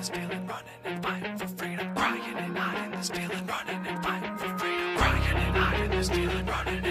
this feeling, running and fighting for freedom, crying and hiding this feeling, running and fighting for freedom, crying and hiding this feeling, running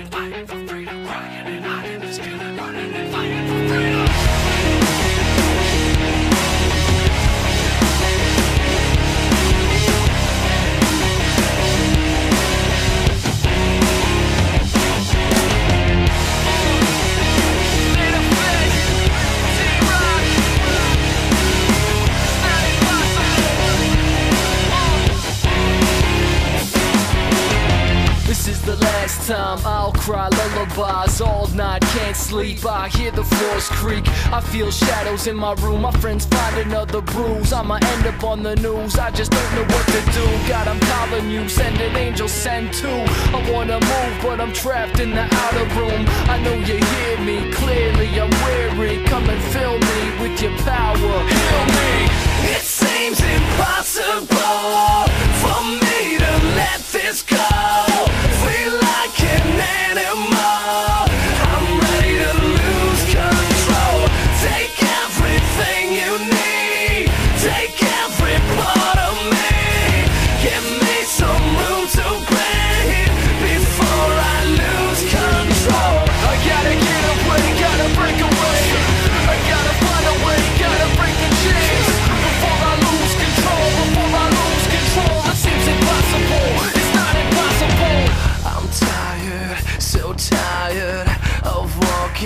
time I'll cry lullabies all night. Can't sleep, I hear the floors creak. I feel shadows in my room. My friends find another bruise. I'ma end up on the news. I just don't know what to do. God, I'm calling you. Send an angel, send two. I wanna move, but I'm trapped in the outer room. I know you hear me clearly. I'm weary. Come and fill me with your power.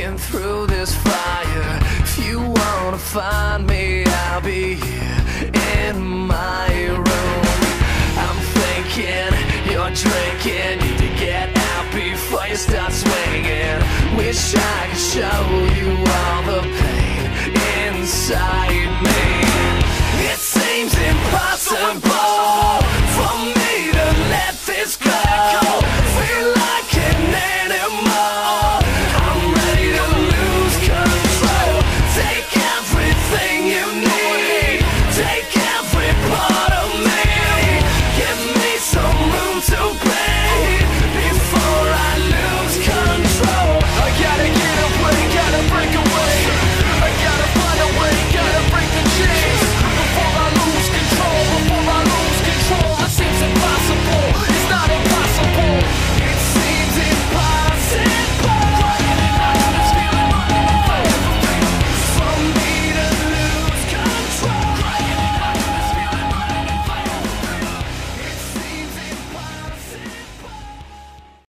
Walking through this fire. If you wanna find me, I'll be here in my room. I'm thinking you're drinking, need to get out before you start swinging. Wish I could show you all the pain inside.